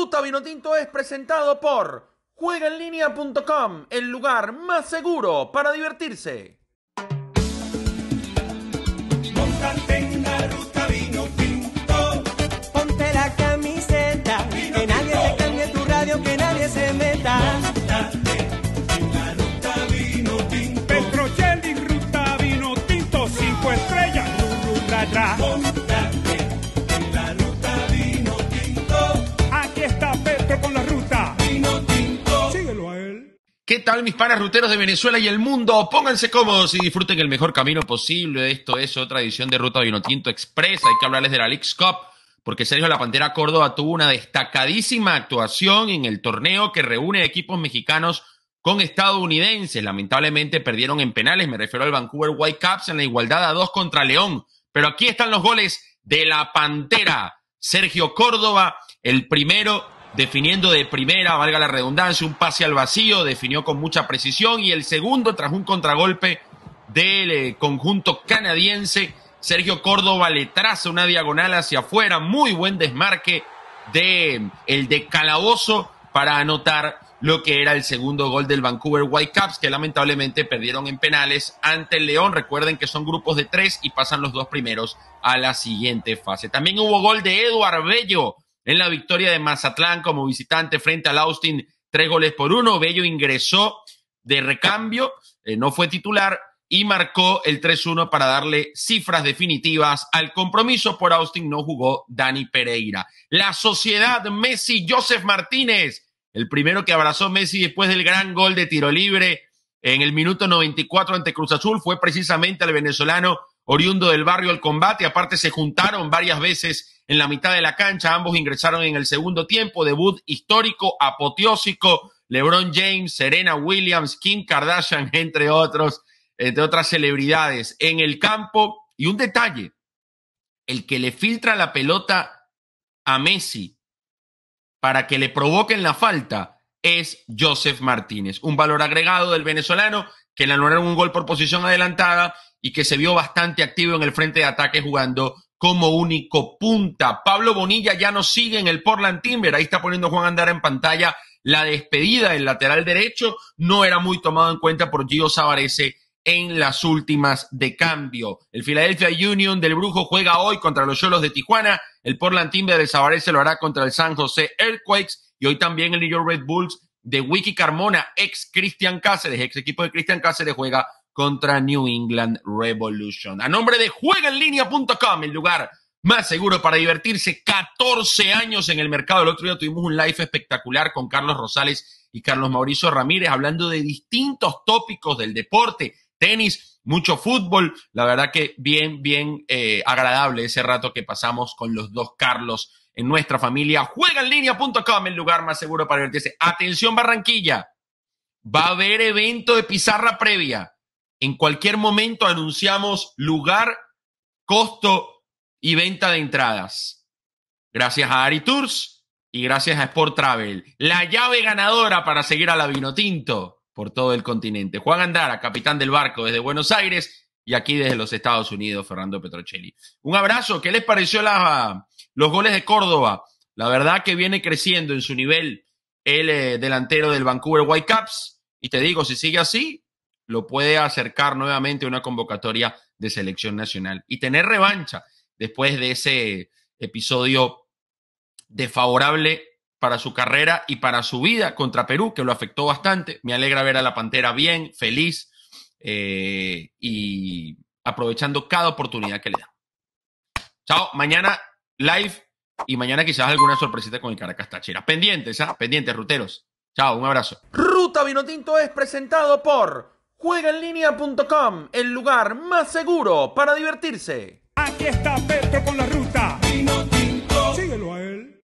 Ruta Vinotinto es presentado por juegaenlinea.com, el lugar más seguro para divertirse. Montate en la ruta vino tinto. Ponte la camiseta, que nadie te cambie tu radio, que nadie se meta. Montate en la ruta vino tinto. Petrocelli, ruta vino tinto. Cinco estrellas, ru, ¿Qué tal mis panas ruteros de Venezuela y el mundo? Pónganse cómodos y disfruten el mejor camino posible. Esto es otra edición de Ruta Vinotinto Express. Hay que hablarles de la Leagues Cup porque Sergio La Pantera Córdoba tuvo una destacadísima actuación en el torneo que reúne equipos mexicanos con estadounidenses. Lamentablemente perdieron en penales. Me refiero al Vancouver Whitecaps en la igualdad a dos contra León. Pero aquí están los goles de La Pantera. Sergio Córdoba, el primero definiendo de primera, valga la redundancia, un pase al vacío, definió con mucha precisión y el segundo tras un contragolpe del eh, conjunto canadiense, Sergio Córdoba le traza una diagonal hacia afuera, muy buen desmarque de el de Calabozo para anotar lo que era el segundo gol del Vancouver Whitecaps, que lamentablemente perdieron en penales ante el León. Recuerden que son grupos de tres y pasan los dos primeros a la siguiente fase. También hubo gol de Eduard Bello en la victoria de Mazatlán como visitante frente al Austin, tres goles por uno. Bello ingresó de recambio, eh, no fue titular y marcó el 3-1 para darle cifras definitivas al compromiso. Por Austin no jugó Dani Pereira. La sociedad Messi, Joseph Martínez, el primero que abrazó Messi después del gran gol de tiro libre en el minuto 94 ante Cruz Azul fue precisamente el venezolano oriundo del barrio El Combate. Aparte se juntaron varias veces en la mitad de la cancha. Ambos ingresaron en el segundo tiempo. Debut histórico, apoteósico. LeBron James, Serena Williams, Kim Kardashian, entre otros, entre otras celebridades en el campo. Y un detalle, el que le filtra la pelota a Messi para que le provoquen la falta es Joseph Martínez, un valor agregado del venezolano que le anularon un gol por posición adelantada y que se vio bastante activo en el frente de ataque jugando como único punta. Pablo Bonilla ya no sigue en el Portland Timber. Ahí está poniendo Juan Andara en pantalla la despedida del lateral derecho. No era muy tomado en cuenta por Gio Savarese en las últimas de cambio. El Philadelphia Union del Brujo juega hoy contra los Cholos de Tijuana. El Portland Timber de Savarese lo hará contra el San José Earthquakes. Y hoy también el New York Red Bulls de Wiki Carmona, ex Cristian Cáceres, ex equipo de Cristian Cáceres, juega contra New England Revolution. A nombre de juegaenlinea.com, el lugar más seguro para divertirse. 14 años en el mercado. El otro día tuvimos un live espectacular con Carlos Rosales y Carlos Mauricio Ramírez hablando de distintos tópicos del deporte, tenis, mucho fútbol. La verdad que bien, bien eh, agradable ese rato que pasamos con los dos Carlos en nuestra familia. Juegaenlinea.com, el lugar más seguro para divertirse. Atención Barranquilla, va a haber evento de pizarra previa. En cualquier momento anunciamos lugar, costo y venta de entradas. Gracias a Ari Tours y gracias a Sport Travel. La llave ganadora para seguir a la Vinotinto por todo el continente. Juan Andara, capitán del barco desde Buenos Aires y aquí desde los Estados Unidos, Fernando Petrocelli. Un abrazo. ¿Qué les pareció los goles de Córdoba? La verdad que viene creciendo en su nivel el eh, delantero del Vancouver Whitecaps. Y te digo, si sigue así, lo puede acercar nuevamente a una convocatoria de selección nacional y tener revancha después de ese episodio desfavorable para su carrera y para su vida contra Perú, que lo afectó bastante. Me alegra ver a la Pantera bien, feliz eh, y aprovechando cada oportunidad que le da. Chao, mañana live y mañana quizás alguna sorpresita con el Caracas Táchira. Pendientes, ¿ah? Pendientes, ruteros. Chao, un abrazo. Ruta Vinotinto es presentado por Juegaenlinea.com, el lugar más seguro para divertirse. Aquí está Petro con la ruta. Vino tinto. Síguelo a él.